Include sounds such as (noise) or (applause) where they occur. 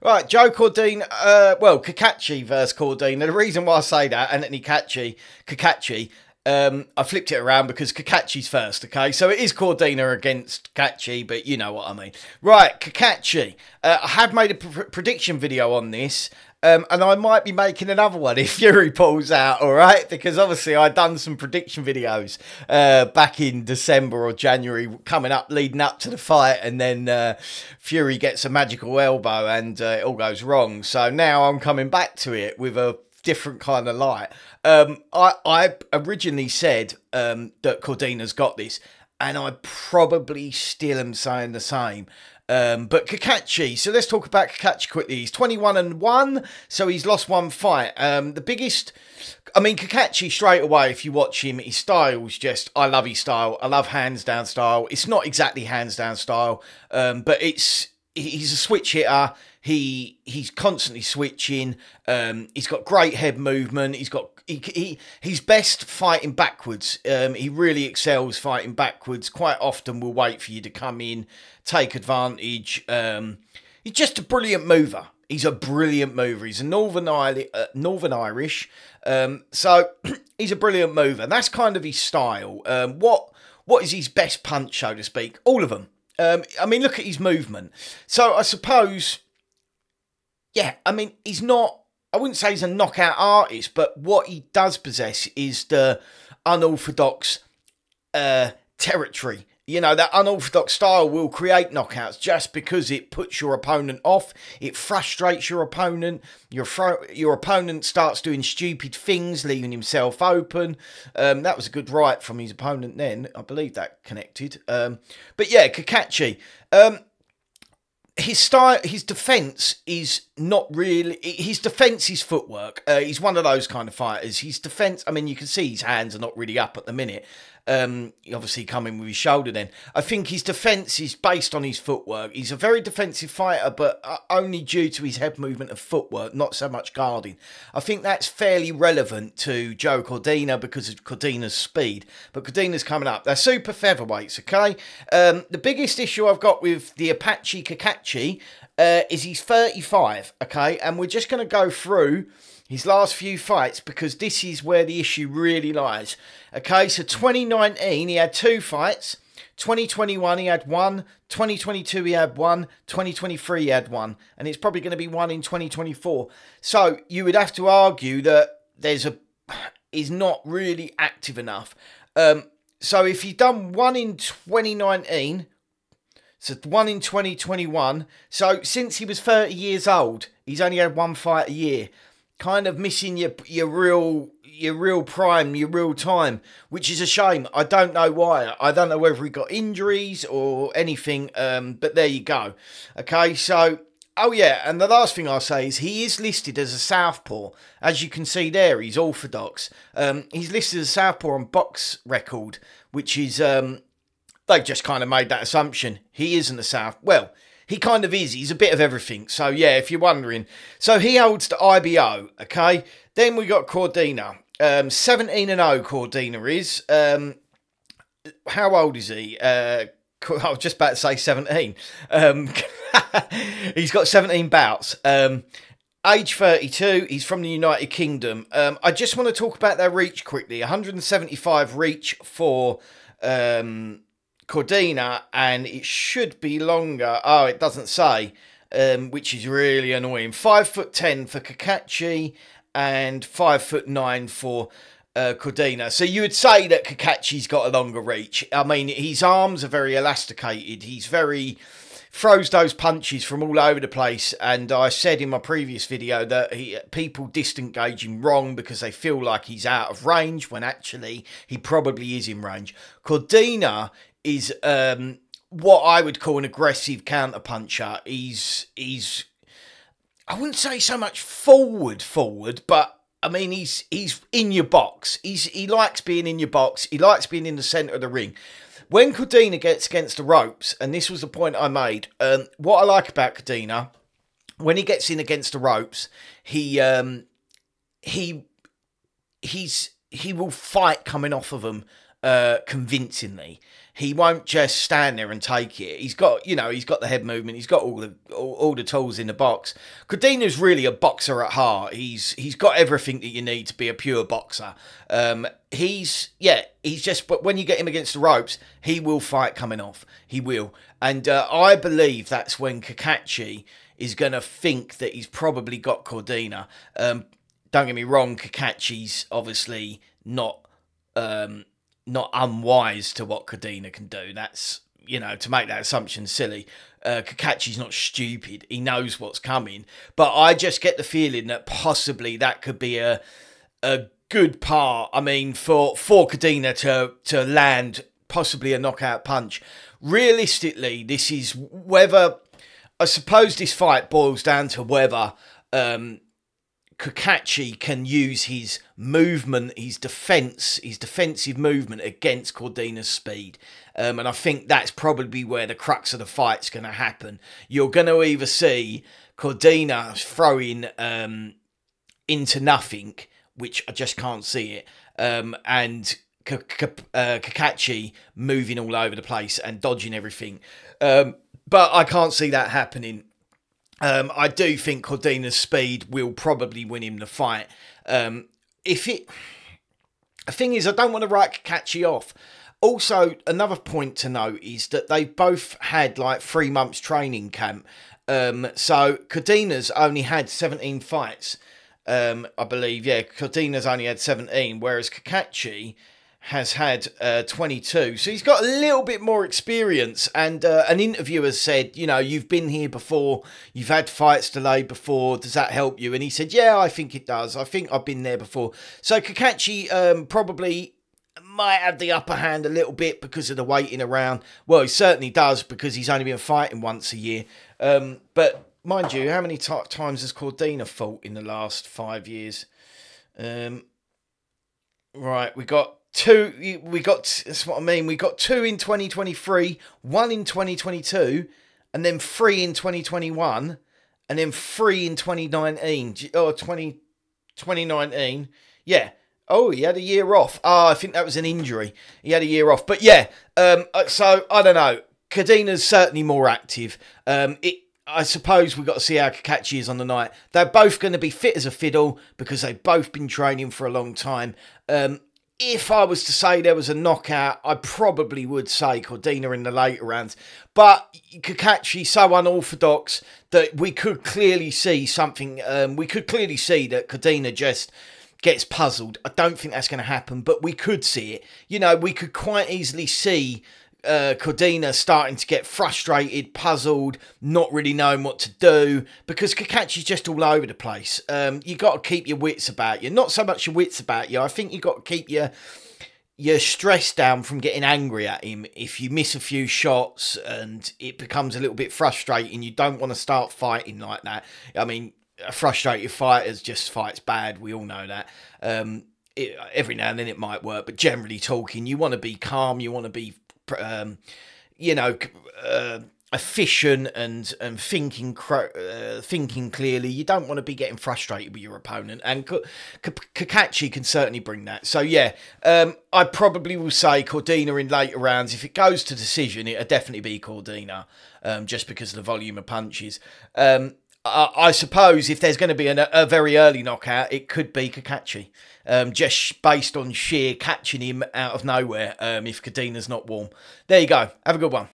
Right, Joe Cordina, uh, well, Cacace versus Cordina. The reason why I say that, Anthony Kachi, Cacace, um, I flipped it around because Cacace's first, okay? So it is Cordina against Cacace, but you know what I mean. Right, Cacace. Uh, I have made a pr- prediction video on this, um, and I might be making another one (laughs) if Fury pulls out, all right? Because obviously I've done some prediction videos uh, back in December or January coming up, leading up to the fight, and then uh, Fury gets a magical elbow and uh, it all goes wrong. So now I'm coming back to it with a different kind of light. Um, I, I originally said um, that Cordina's got this, and I probably still am saying the same. Um, but Cacace, so let's talk about Cacace quickly. He's 21 and 1, so he's lost one fight. Um, the biggest, I mean, Cacace straight away, if you watch him, his style's just, I love his style. I love hands down style. It's not exactly hands down style, um, but it's, he's a switch hitter. He he's constantly switching. Um, he's got great head movement. He's got he, he he's best fighting backwards. Um, he really excels fighting backwards. Quite often will wait for you to come in, take advantage. Um, he's just a brilliant mover. He's a brilliant mover. He's a Northern, uh, Northern Irish, um, so (clears throat) he's a brilliant mover. That's kind of his style. Um, what what is his best punch, so to speak? All of them. Um, I mean, look at his movement. So I suppose yeah, I mean, he's not. I wouldn't say he's a knockout artist, but what he does possess is the unorthodox uh, territory. You know, that unorthodox style will create knockouts just because it puts your opponent off. It frustrates your opponent. Your your opponent starts doing stupid things, leaving himself open. Um, that was a good right from his opponent then. I believe that connected. Um, but yeah, Cacace. Um, his style, his defense is not really. His defense is footwork. Uh, he's one of those kind of fighters. His defense. I mean, you can see his hands are not really up at the minute, um, obviously coming with his shoulder. Then I think his defense is based on his footwork. He's a very defensive fighter, but uh, only due to his head movement and footwork, not so much guarding. I think that's fairly relevant to Joe Cordina because of Cordina's speed. But Cordina's coming up. They're super featherweights. Okay. Um, the biggest issue I've got with the Apache Cacace uh, is he's 35. Okay, and we're just going to go through his last few fights because this is where the issue really lies. Okay, so 2019 he had two fights. 2021 he had one, 2022 he had one, 2023 he had one, and it's probably going to be one in 2024. So you would have to argue that there's a is not really active enough. Um, so if he's done one in 2019, so one in 2021. So since he was 30 years old, he's only had one fight a year kind of missing your your real your real prime, your real time, which is a shame. I don't know why. I don't know whether he got injuries or anything. Um, but there you go. Okay, so oh yeah, and the last thing I'll say is he is listed as a southpaw. As you can see there, he's orthodox. Um, he's listed as a southpaw on BoxRec, which is um, they've just kind of made that assumption. He isn't a south. Well, he kind of is. He's a bit of everything. So yeah, if you're wondering, so he holds the IBO. Okay, then we got Cordina. Um, 17 and 0 Cordina is. Um, how old is he? Uh, (laughs) I was just about to say 17. Um, (laughs) he's got 17 bouts. Um, age 32. He's from the United Kingdom. Um, I just want to talk about their reach quickly. 175 reach for um, Cordina, and it should be longer. Oh, it doesn't say, um, which is really annoying. Five foot ten for Cacace and five foot nine for uh, Cordina. So you would say that Cacace's got a longer reach. I mean, his arms are very elasticated. He's very throws those punches from all over the place. And I said in my previous video that he, people disengage him wrong because they feel like he's out of range when actually he probably is in range. Cordina is um, what I would call an aggressive counter puncher. He's he's I wouldn't say so much forward forward, but I mean he's he's in your box. He's he likes being in your box. He likes being in the centre of the ring. When Cordina gets against the ropes, and this was the point I made, um, what I like about Cordina, when he gets in against the ropes, he um, he he's he will fight coming off of them uh, convincingly. He won't just stand there and take it. He's got, you know, he's got the head movement. He's got all the all, all the tools in the box. Cordina's really a boxer at heart. He's he's got everything that you need to be a pure boxer. Um, he's yeah, he's just. But when you get him against the ropes, he will fight coming off. He will, and uh, I believe that's when Cacace is going to think that he's probably got Cordina. Um, don't get me wrong, Cacace's obviously not. Um, not unwise to what Cordina can do. That's you know to make that assumption silly. Uh, Cacace's not stupid; he knows what's coming. But I just get the feeling that possibly that could be a a good part. I mean, for for Cordina to to land possibly a knockout punch. Realistically, this is whether I suppose this fight boils down to whether um, Cacace can use his movement, his defense, his defensive movement against Cordina's speed. Um, and I think that's probably where the crux of the fight's going to happen. You're going to either see Cordina throwing um, into nothing, which I just can't see it, um, and uh, moving all over the place and dodging everything. Um, but I can't see that happening. Um, I do think Cordina's speed will probably win him the fight. Um, if it, the thing is, I don't want to write Cacace off. Also, another point to note is that they both had like three months training camp. Um, so Cordina's only had 17 fights, um, I believe. Yeah, Cordina's only had 17, whereas Cacace has had uh, 22. So he's got a little bit more experience. And uh, an interviewer said, you know, you've been here before, you've had fights delayed before. Does that help you? And he said, yeah, I think it does. I think I've been there before. So Cacace um, probably might have the upper hand a little bit because of the waiting around. Well, he certainly does because he's only been fighting once a year. Um, but mind you, how many times has Cordina fought in the last five years? Um, right, we got two we got that's what i mean we got two in 2023 one in 2022 and then three in 2021 and then three in 2019 or 20 2019 yeah. Oh he had a year off. Oh i think that was an injury. He had a year off. But yeah um uh, so i don't know. Cordina's certainly more active. Um it I suppose we've got to see how Cacace is on the night. They're both going to be fit as a fiddle because they've both been training for a long time. Um, if I was to say there was a knockout, I probably would say Cordina in the later rounds. But Cacace's so unorthodox that we could clearly see something. Um, we could clearly see that Cordina just gets puzzled. I don't think that's going to happen, but we could see it. You know, we could quite easily see uh, Cordina starting to get frustrated, puzzled, not really knowing what to do because Cacace's just all over the place. Um, you got to keep your wits about you. Not so much your wits about you. I think you got to keep your your stress down from getting angry at him. If you miss a few shots and it becomes a little bit frustrating, you don't want to start fighting like that. I mean, a frustrated fighter just fights bad. We all know that. Um, it, every now and then it might work, but generally talking, you want to be calm. You want to be um, you know, uh, efficient and and thinking uh, thinking clearly. You don't want to be getting frustrated with your opponent, and Cacace can certainly bring that. So yeah, um, I probably will say Cordina in later rounds. If it goes to decision, it'll definitely be Cordina, um, just because of the volume of punches. Um, I, I suppose if there's going to be an, a very early knockout, it could be Cacace um, just based on sheer catching him out of nowhere um, if Cordina's not warm. There you go. Have a good one.